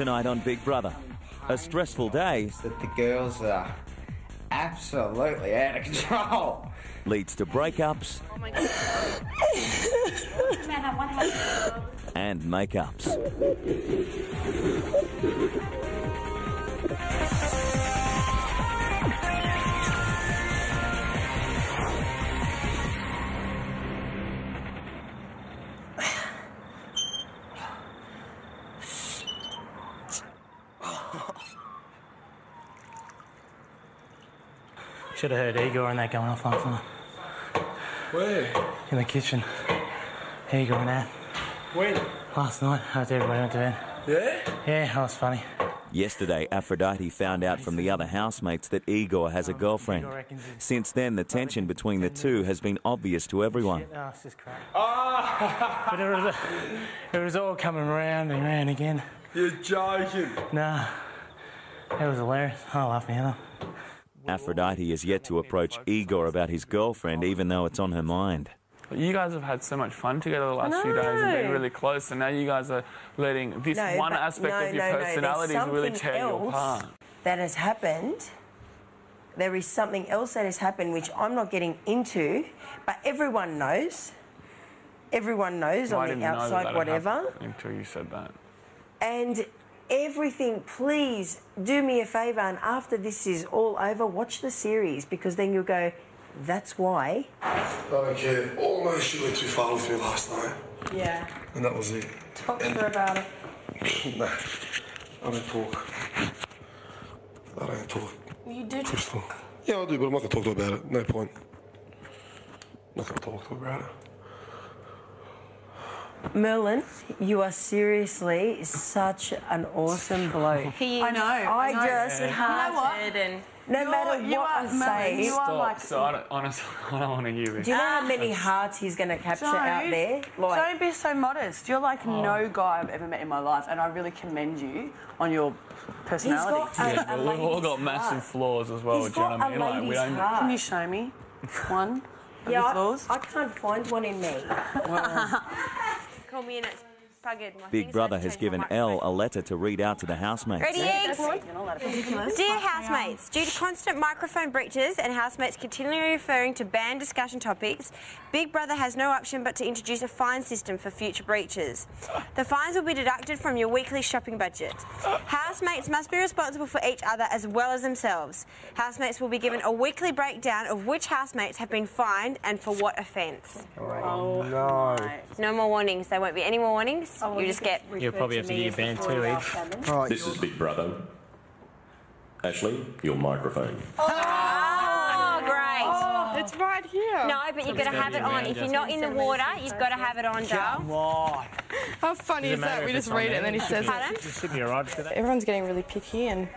Tonight on Big Brother. A stressful day that the girls are absolutely out of control. leads to breakups Oh my god. Samantha, what happened? and makeups. Should have heard Igor and that going off last night. Where? In the kitchen. Igor and that. When? Last night, after everybody went to bed. Yeah? Yeah, that was funny. Yesterday, Aphrodite found out from the other housemates that Igor has a girlfriend. Since then, the tension between the two has been obvious to everyone. Oh, it's just crap. but it was, it was all coming round and round again. You're joking. Nah, it was hilarious. I laughed my head off. Aphrodite is yet to approach Igor about his girlfriend, even though it's on her mind. You guys have had so much fun together the last few days and been really close, and now you guys are letting this No, one aspect no, of your no, no, really something tear you apart. that has happened. There is something else that has happened which I'm not getting into, but everyone knows. Everyone knows I on didn't the know that outside, whatever. Until you said that. And everything, please do me a favour. And after this is all over, watch the series because then you'll go, that's why. I don't care. Almost you went too far with me last night. Yeah. And that was it. Talk to her about it. Nah, I don't talk. I don't talk. You do. Krystal. Yeah, I do, but I'm not going to talk to her about it. No point. not going to talk to her about it. Merlin, you are seriously such an awesome bloke. He is. I know. I, I know. just You know what? and no You're- matter you what are- I Merlin, say. you are like- so I don't, honestly, I don't want to hear this. Do you know how many hearts he's going to capture out there? Like, don't be so modest. You're like oh. no guy I've ever met in my life, and I really commend you on your personality. got a- Yeah, but we've all got massive heart. flaws as well. He's do you know what I mean? Like, we don't. heart. Can you show me one of yeah, your I, flaws? I can't find one in me. Call me and it's buggered. My Big Brother has given microphone. Elle a letter to read out to the housemates. Ready, eggs? Ridiculous. Dear housemates, due to constant microphone breaches and housemates continually referring to banned discussion topics, Big Brother has no option but to introduce a fine system for future breaches. The fines will be deducted from your weekly shopping budget. Housemates must be responsible for each other as well as themselves. Housemates will be given a weekly breakdown of which housemates have been fined and for what offence. Oh, no. No more warnings. There won't be any more warnings. Oh, you just get. You'll probably have to get your band too, Ed. This is Big Brother. Ashley, your microphone. Oh, great. Oh, It's right here. No, but you've got to have it on. If you're not in the water, you've got to have it on, Joel. Why? How funny is that? We just read it and then he says it. Pardon? Just should be alright for that. Everyone's getting really picky and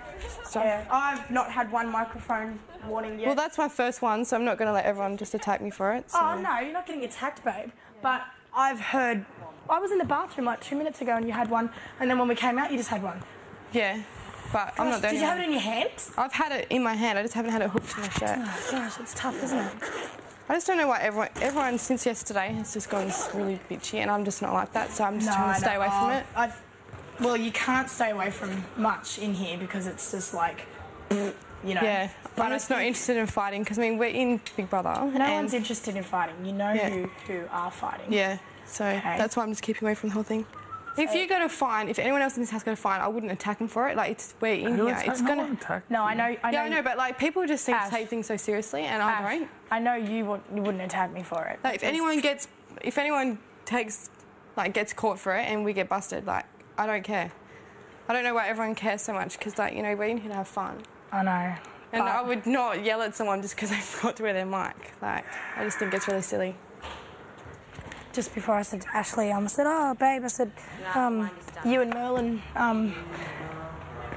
stuff. Yeah, I've not had one microphone warning yet. Well, that's my first one, so I'm not going to let everyone just attack me for it. Oh, so. Oh no, you're not getting attacked, babe. But I've heard. I was in the bathroom like two minutes ago, and you had one, and then when we came out, you just had one. Yeah, but I'm not the Did you have it in your hands? I've had it in my hand. I just haven't had it hooked to my shirt. Oh gosh, it's tough, isn't it? I just don't know why everyone, everyone since yesterday has just gone really bitchy, and I'm just not like that. So I'm just trying to stay away from oh, it. I've, well, you can't stay away from much in here because it's just like, you know. Yeah, But I'm just not interested in fighting because I mean we're in Big Brother. No and, one's interested in fighting. You know Yeah. who who are fighting. Yeah, so that's why I'm just keeping away from the whole thing. If you go to find, if anyone else in this house go to find, I wouldn't attack them for it. Like it's we're in here. attack- It's no gonna. attack- No, I know- I know. yeah, know- I know, but like people just seem Ash. to take things so seriously, and I Ash, don't. I know you, would, you wouldn't attack me for it. Like if anyone gets, if anyone takes, like gets caught for it, and we get busted, like I don't care. I don't know why everyone cares so much because like you know we're in here to have fun. I know. And but- I would not yell at someone just because they forgot to wear their mic. Like I just think it's really silly. just before I said to Ashley, um, I said, "Oh, babe," I said, um, "You and Merlin, um,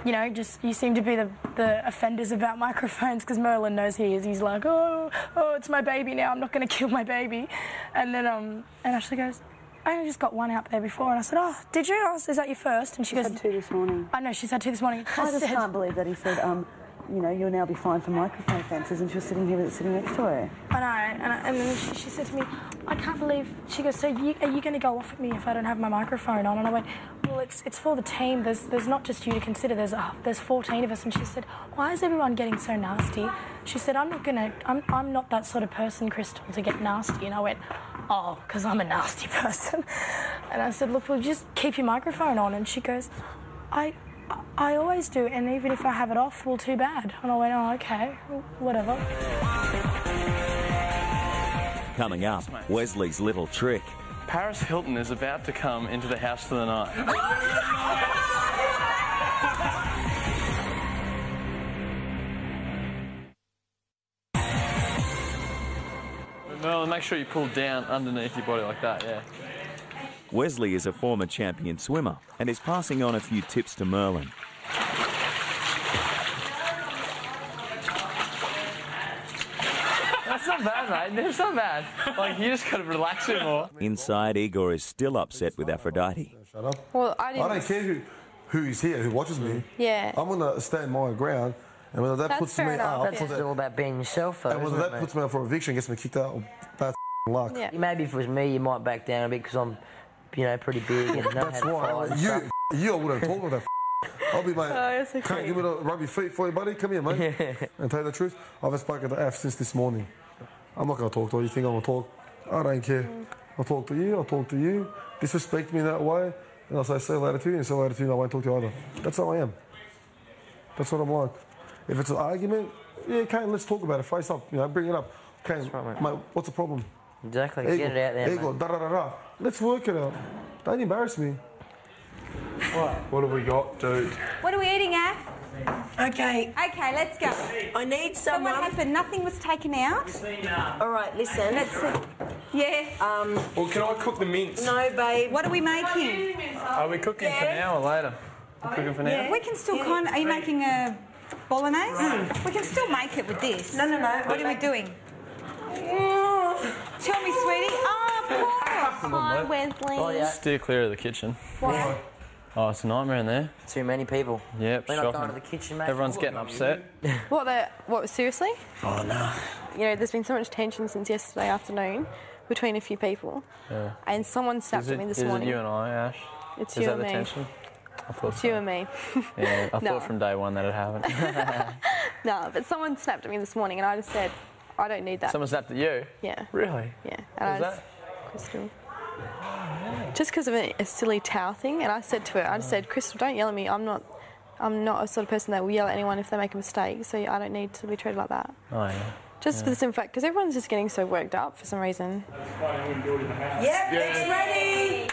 you know, just you seem to be the, the offenders about microphones because Merlin knows he is. He's like, oh, oh, it's my baby now. I'm not going to kill my baby." And then, um, and Ashley goes. I only just got one out there before, and I said, "Oh, did you? Oh, is that your first? And she goes, had two this morning. "I know she's had two this morning." I just said- can't believe that he said, um, you know, you'll now be fined for microphone offences, and she was sitting here with it sitting next to her. I know, and, I, and then she, she said to me, I can't believe, she goes, so you, are you going to go off at me if I don't have my microphone on? And I went, well, it's it's for the team. There's there's not just you to consider. There's uh, there's 14 of us, and she said, why is everyone getting so nasty? She said, I'm not gonna, I'm I'm not that sort of person, Krystal, to get nasty. And I went, oh, because I'm a nasty person. And I said, look, well, just keep your microphone on. And she goes, I. I always do, and even if I have it off, well, too bad. And I went, oh, okay, well, whatever. Coming up, Wesley's little trick. Paris Hilton is about to come into the house for the night. Merlin, make sure you pull down underneath your body like that, yeah. Wesley is a former champion swimmer and is passing on a few tips to Merlin. That's not bad, mate. That's not bad. Like, you just gotta relax it more. Inside, Igor is still upset with Aphrodite. Shut up. Well, I I didn't. don't care who, who's here, who watches me. Yeah. I'm gonna stand my ground, and whether that That's puts fair me enough, up, That's for just the- all about being yourself, though. and whether that it, puts me up for eviction, gets me kicked out, that's luck. Yeah. Maybe if it was me, you might back down a bit because I'm, you know, pretty big and know That's to why fight you, you I wouldn't talk about that. I'll be mate. Oh, it's Can't okay. give me the rub your feet for you, buddy. Come here, mate. and tell you the truth, I've spoken to F since this morning. I'm not gonna talk to you. You think I'm gonna talk? I don't care. I'll talk to you. I'll talk to you. Disrespect me in that way, and I'll say say later to you, and say later to you, and I won't talk to you either. That's how I am. That's what I'm like. If it's an argument, yeah, Kane, let's talk about it face up. You know, bring it up. Kane, mate, what's the problem? Exactly. Get it out there, Igor, mate. da da da da. Let's work it out. Don't embarrass me. What have we got, dude? What are we eating at? Okay. Okay, let's go. I need So someone. what happened? Nothing was taken out. All right, listen. Let's see. Yeah. Um, Well, can I cook the mince? no, babe. What are we making? Are we cooking for now or later? We're cooking for now? We can still kind. Are you making a bolognese? We can still make it with this. No, no, no. What are we doing? Tell me, sweetie. Oh, of course. Hi, Wesley. Oh, yeah. Steer clear of the kitchen. Why? Oh, it's a nightmare in there. Too many people. Yep, We're not shocking. going to the kitchen, mate. Everyone's getting upset. What the? What? Seriously? Oh, no. You know, there's been so much tension since yesterday afternoon between a few people, Yeah. and someone snapped it, at me this is it morning. you and I, Ash? It's is you and the me. tension? I thought It's so. you and me. Yeah, I No. thought from day one that it happened. no, but someone snapped at me this morning, and I just said, I don't need that. Someone snapped at you? Yeah. Really? Yeah. Who's And I that? just, Krystal. Just because of a, a silly towel thing, and I said to her, I just said, Krystal, don't yell at me. I'm not, I'm not a sort of person that will yell at anyone if they make a mistake. So I don't need to be treated like that. Oh, yeah. Just for the simple fact, because everyone's just getting so worked up for some reason. Yep, it's ready.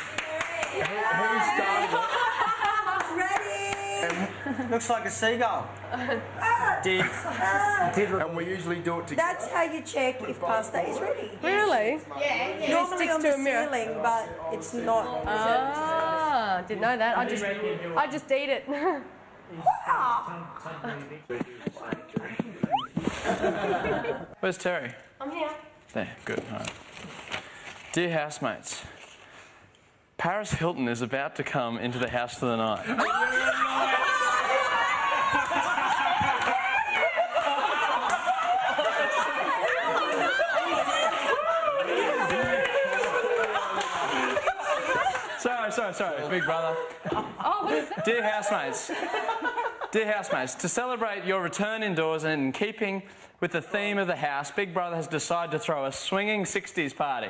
Looks like a seagull. did, did and we usually do it together. That's how you check if pasta is ready. Really? Yeah. Normally on the ceiling, but it's not. Ah, didn't know that. I just, I just eat it. Where's Terri? I'm here. There, good. All right. Dear housemates, Paris Hilton is about to come into the house for the night. sorry, sorry, sorry, big brother. Oh, what is that? Dear housemates, dear housemates, to celebrate your return indoors and in keeping with the theme of the house, Big Brother has decided to throw a swinging 60s party.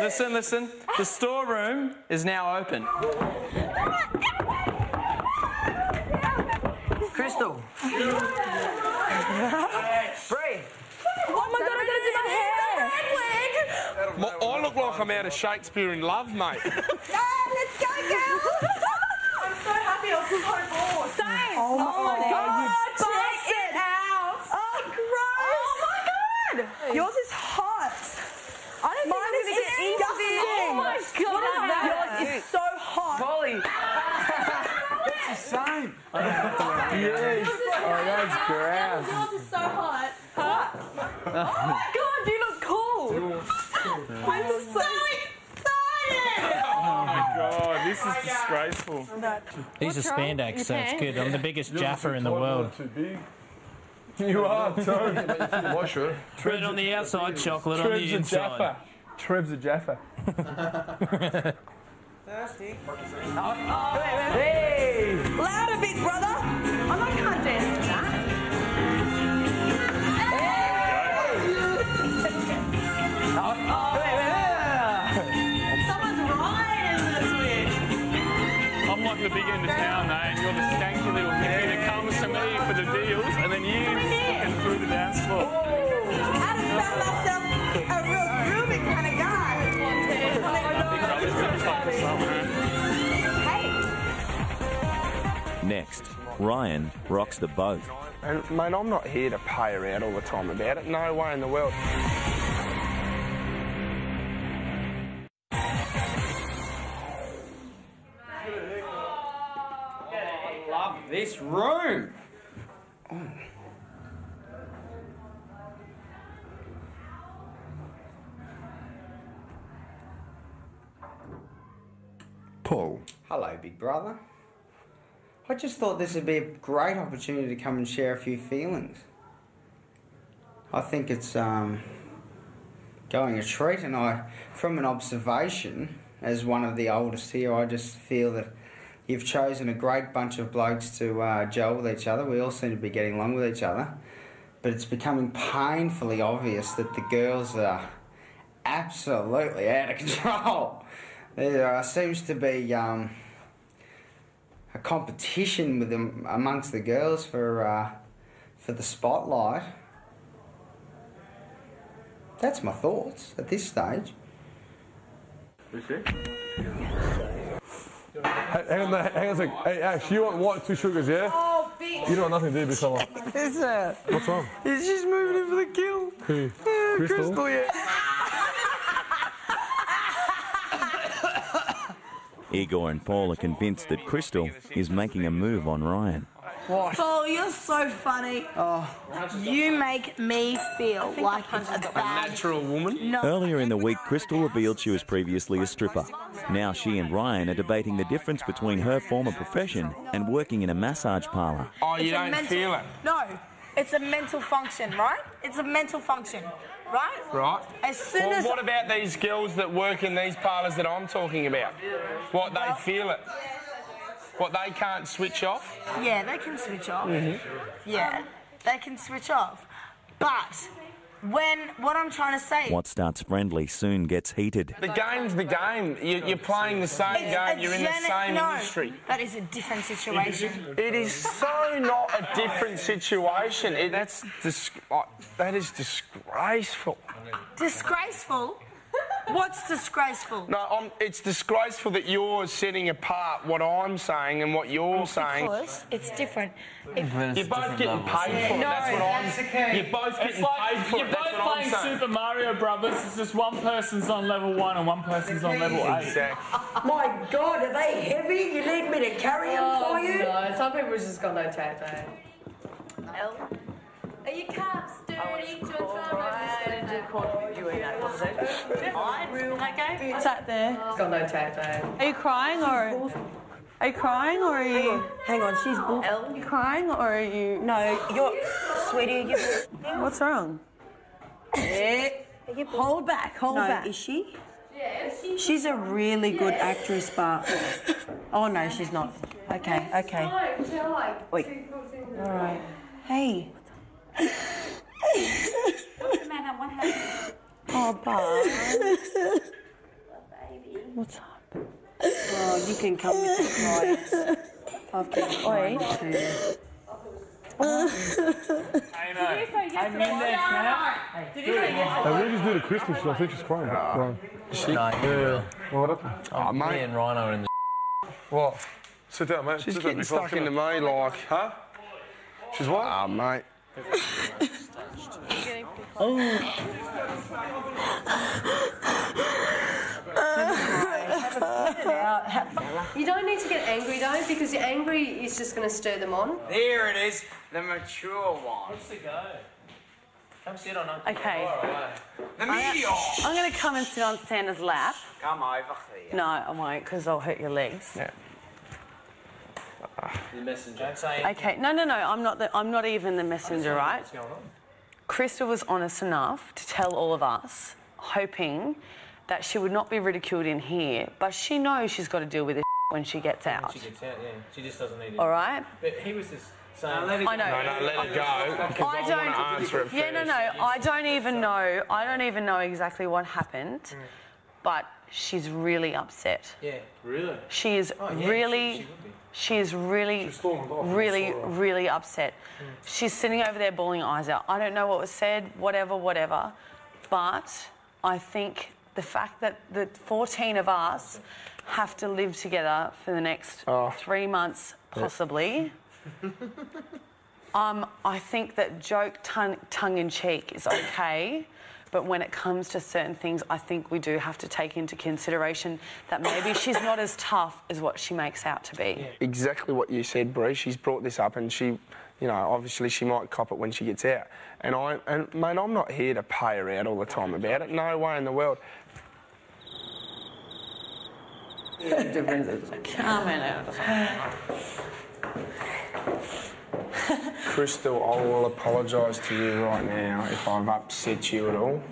Listen, listen. The storeroom is now open. Krystal. Like I'm out of Shakespeare in Love, mate. let's go, girls. I'm so happy. I was so bored. Same. Oh my, Oh my God, you check it out. Oh, gross. Oh my God. Yours is hot. I don't Mine think is I'm gonna get into this. Oh my What is God. that? Yours is so hot. Polly. It's the same. Yes. Oh, that's gross. Yours is so hot. Hot. Oh my God, you look cool. I'm so excited. Oh my god, this is disgraceful. These are spandex, so it's good. I'm the biggest Jaffa in the world. Too big. You are, too. Red on the outside, chocolate on the a inside. Jaffa. Trev's a Jaffa. Thirsty. Hey! Louder, big brother! I'm like the big end of town, though, and you're the skanky little hippie that comes to me for the deals, and then you fucking through the dance floor. I just found myself a real groovy kind of guy. Hey, Next, Ryan rocks the boat. And, mate, I'm not here to pay around all the time about it. No way in the world. Brother. I just thought this would be a great opportunity to come and share a few feelings. I think it's um, going a treat, and I, from an observation, as one of the oldest here, I just feel that you've chosen a great bunch of blokes to uh, gel with each other. We all seem to be getting along with each other, but it's becoming painfully obvious that the girls are absolutely out of control. There uh, seems to be um, a competition with them amongst the girls for uh, for the spotlight. That's my thoughts at this stage. Hey, hang on, hang on a sec. Hey, Ash, you want white two sugars, yeah? Oh, bitch. You don't want nothing to do, big fella. Who's that? What's wrong? He's just moving in for the kill. Who? Yeah, Krystal? Krystal, yeah. Igor and Paul are convinced that Krystal is making a move on Ryan. What? Paul, you're so funny. Oh. You make me feel like it's a bad. Natural woman. No. Earlier in the week, Krystal revealed she was previously a stripper. Now she and Ryan are debating the difference between her former profession and working in a massage parlour. Oh, you It's don't mental- feel it? No, it's a mental function, right? It's a mental function, right? Right. As soon well, as what about these girls that work in these parlours that I'm talking about? What, they feel it? What, they can't switch off? Yeah, they can switch off. Mhm. Yeah, they can switch off. But when what I'm trying to say What starts friendly soon gets heated. The game's the game. You, you're playing the same It's game. You're in the same no, industry. That is a different situation. It is so not a different situation. It, that's dis- oh, uh, that is disgraceful. Disgraceful? What's disgraceful? No, I'm, it's disgraceful that you're setting apart what I'm saying and what you're saying. Because it's different. If- You're both getting paid for it. No, That's what I'm. that's the key. You're both It's getting like paid for you're it. That's both what I'm playing saying. Super Mario Brothers. It's just one person's on level one and one person's on level eight. Exactly. My God, are they heavy? You need me to carry them Oh, for you? no. Some people just got no tape, eh? though. El? Are your calves sturdy? Do you want to try and contribute that Okay. Sat there. It's got no tape, though. Are you crying or are you crying or are you? Hang on, she's bull. Are you crying or are you? No, you're sweetie. You. What's wrong? Hold back. Hold No, back. Is she? She's a really good actress, but oh no, she's not. Okay, okay. Wait. All right. Hey. What's the matter? What happened? Oh, Bob. What's up? Oh, you can come with the cries. I've been trying to. Hey, mate. I'm in there now. Did you say yes Hey, what did you do to Krystal? She- I think she's crying. Ryan. She, No, you're, What happened? Oh, me mate. and Rhino are in the. What? Sit down, mate. She's Sit getting big stuck Come into here. me like. Huh? She's what? Ah, mate. You don't need to get angry, though, because your angry is just going to stir them on. There it is, the mature one. What's the go? Come sit on it. Okay. The meteor. I'm going to come and sit on Santa's lap. Come over here. No, I won't because I'll hurt your legs. Yeah. The messenger. Don't say Okay, no, no, no. I'm not. The, I'm not even the messenger, right? What's going on? Krystal was honest enough to tell all of us, hoping that she would not be ridiculed in here, but she knows she's got to deal with this when she gets out. She gets out, yeah. She just doesn't need it. All right. But he was just saying. I know. No, no, let it go. I, I don't. want to answer it yeah, no, first. no. I don't even know. I don't even know exactly what happened, mm. but she's really upset. Yeah. Really? She is Oh, yeah, really. she- she would be. She is really, off, really, I saw her. really upset. Mm. She's sitting over there bawling her eyes out. I don't know what was said, whatever, whatever. But I think the fact that the 14 of us have to live together for the next three months, possibly. Um, I think that joke tongue, tongue in cheek is okay, but when it comes to certain things, I think we do have to take into consideration that maybe she's not as tough as what she makes out to be. Exactly what you said, Bree. She's brought this up, and she, you know, obviously she might cop it when she gets out. And I, and mate, I'm not here to pay her out all the time about it. No way in the world. Coming out. Krystal, I will apologise to you right now if I've upset you at all.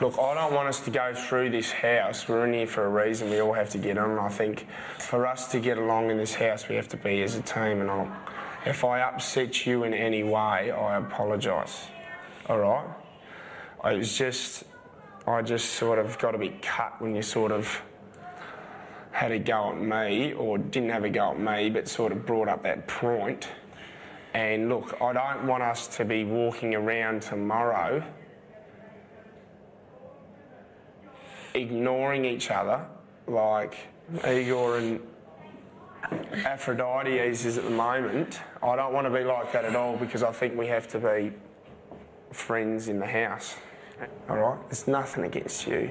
Look, I don't want us to go through this house. We're in here for a reason. We all have to get on. I think for us to get along in this house, we have to be as a team. And I'll, if I upset you in any way, I apologise. All right? I was just, I just sort of got a bit cut when you sort of had a go at me, or didn't have a go at me, but sort of brought up that point. And look, I don't want us to be walking around tomorrow ignoring each other like Igor and Aphrodite is at the moment. I don't want to be like that at all because I think we have to be friends in the house. All right? It's nothing against you,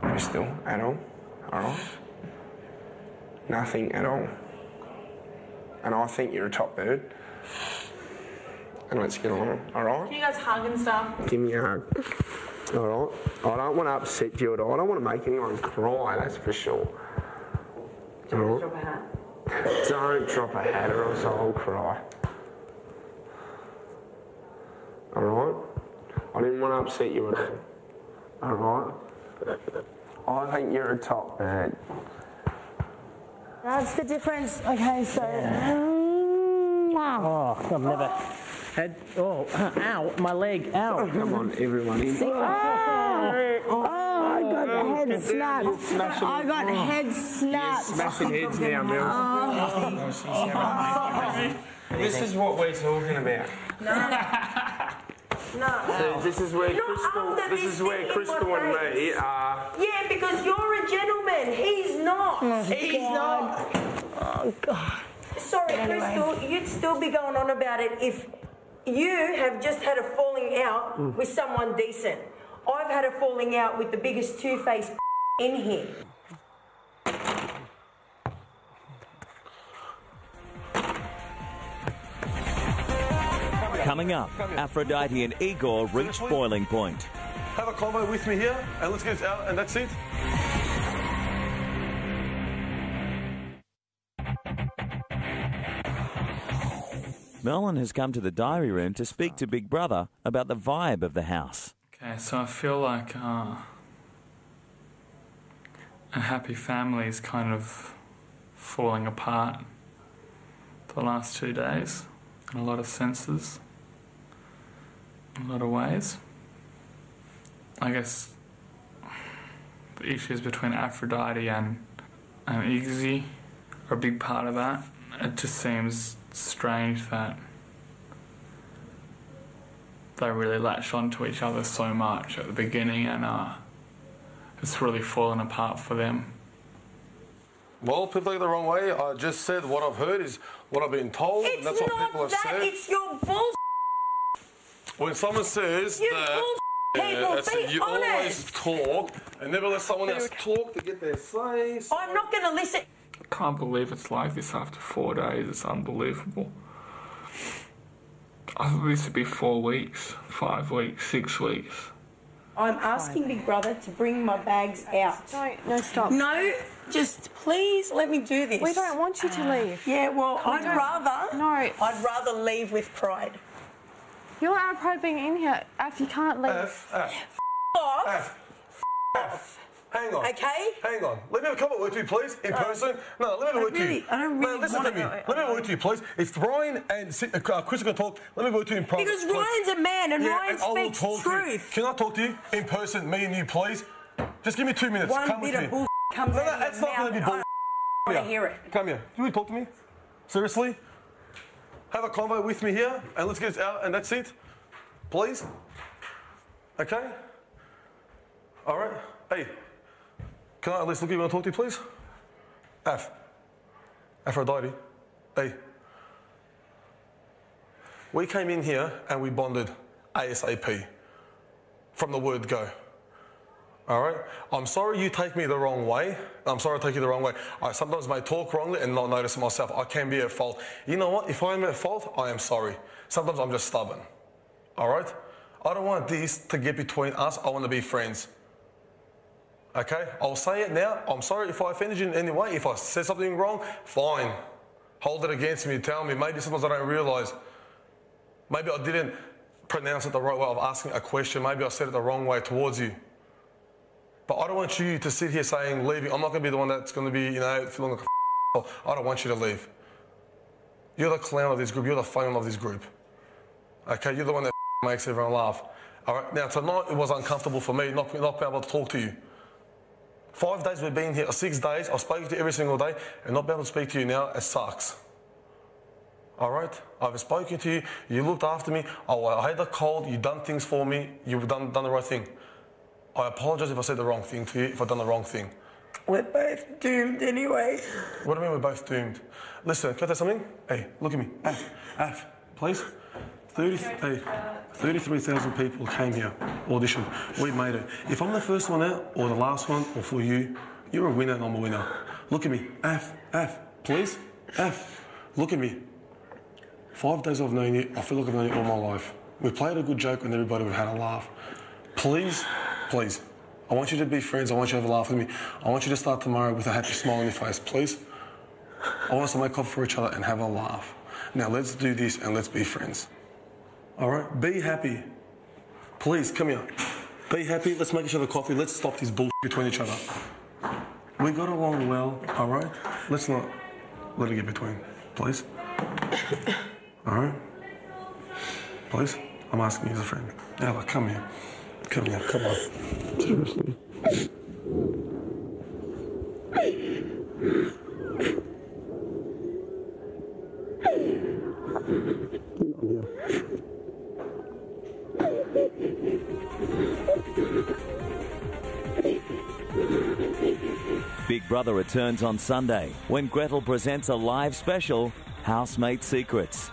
Krystal, at all. All right? Nothing at all. And I think you're a top bird. And let's get on, all right? Can you guys hug and stuff? Give me a hug. All right? I don't want to upset you at all. I don't want to make anyone cry, that's for sure. All right? Drop a hat. Don't drop a hat or else I'll cry. All right? I didn't want to upset you at all. All right? I think you're a top bird. That's the difference. Okay, so. Oh, I've never had. Oh, ow, my leg, ow. Come on, everyone in. Oh, I got head snapped. smashing I got it. head snapped. Smashing heads now, Mel. This is what we're talking about. No. No. So this is where Not Krystal, this this is where Krystal my and me are. Yeah, because you're a gentleman. He's not. He's not. Oh, God. Sorry, Anyway. Krystal, you'd still be going on about it if you have just had a falling out Mm. with someone decent. I've had a falling out with the biggest two-faced in here. Coming up, Aphrodite and Igor reach boiling point. Have a convo with me here, and let's get it out, and that's it. Merlin has come to the diary room to speak to Big Brother about the vibe of the house. Okay, so I feel like uh, a happy family is kind of falling apart the last two days in a lot of senses, in a lot of ways. I guess the issues between Aphrodite and, and Iggy are a big part of that. It just seems strange that they really latched onto each other so much at the beginning and uh, it's really fallen apart for them. Well, people take it the wrong way. I just said what I've heard is what I've been told, and It's that's what people have that. said. It's your bull. When someone says You that bull- people, it's- be you always talk and never let someone else talk to get their say. I'm not going to listen. I can't believe it's like this after four days. It's unbelievable. I thought this would be four weeks, five weeks, six weeks. I'm asking Big Brother to bring my bags out. No, no, stop. No, just please let me do this. We don't want you to ah. leave. Yeah, well, We I'd don't- rather. No. I'd rather leave with pride. You're out of pride being in here. If you can't leave. F, F, Off. F, F. Hang on. Okay? Hang on. Let me have a couple of words with you, please, in person. No, let me have a word to you. I don't really listen to me. Let me have a word to you, please. If Ryan and Si- uh, Chris are going to talk, let me have a word to you in private. Because please. Ryan's a man and Ryan I will speaks talk to you. truth. Can I talk to you in person, me and you, please? Just give me two minutes. One Come bit with of me. comes no, out no, your not going to be bull. and I wanna hear it. Come here. You want to talk to me? Seriously? Have a convo with me here, and let's get this out, and that's it. Please. Okay. All right. Hey, can I at least look at you and talk to you, please? F. Aphrodite. Hey. We came in here and we bonded ASAP from the word go. All right? I'm sorry you take me the wrong way. I'm sorry I take you the wrong way. I sometimes may talk wrongly and not notice myself. I can be at fault. You know what? If I'm at fault, I am sorry. Sometimes I'm just stubborn. All right? I don't want this to get between us. I want to be friends. Okay? I'll say it now. I'm sorry if I offended you in any way. If I said something wrong, fine. Hold it against me. Tell me. Maybe sometimes I don't realise. Maybe I didn't pronounce it the right way of asking a question. Maybe I said it the wrong way towards you. But I don't want you to sit here saying leaving. I'm not going to be the one that's going to be, you know, feeling like a f- I don't want you to leave. You're the clown of this group. You're the fun of this group. Okay, you're the one that makes everyone laugh. All right. Now tonight it was uncomfortable for me not not being able to talk to you. Five days we've been here, or six days. I've spoken to you every single day, and not being able to speak to you now, it sucks. All right? I've spoken to you. You looked after me. Oh, I had the cold. You've done things for me. You've done, done the right thing. I apologise if I said the wrong thing to you, if I've done the wrong thing. We're both doomed anyway. What do you mean we're both doomed? Listen, can I tell you something? Hey, look at me. Af, Af, please. 30, hey, 33,000 people came here, audition. We made it. If I'm the first one out, or the last one, or for you, you're a winner and I'm a winner. Look at me. F, F, please. F. look at me. Five days I've known you, I feel like I've known you all my life. We played a good joke with everybody, we've had a laugh. Please, please, I want you to be friends, I want you to have a laugh with me. I want you to start tomorrow with a happy smile on your face, please. I want us to make up for each other and have a laugh. Now let's do this and let's be friends. All right? Be happy. Please, come here. Be happy, let's make each other coffee, let's stop this bullshit between each other. We got along well, all right? Let's not let it get between, please. All right? Please? I'm asking you as a friend. Ella, come here. Come here, come on. Seriously. Brother returns on Sunday when Gretel presents a live special, Housemate Secrets.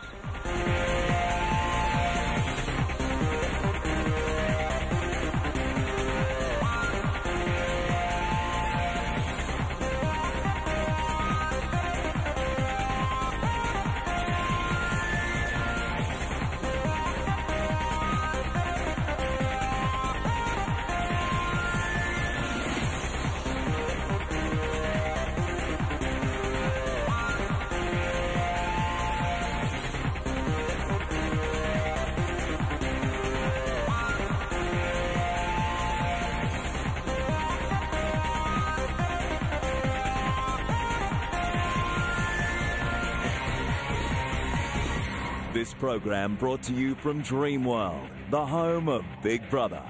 Program brought to you from Dreamworld, the home of Big Brother.